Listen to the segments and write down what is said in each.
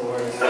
towards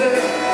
day.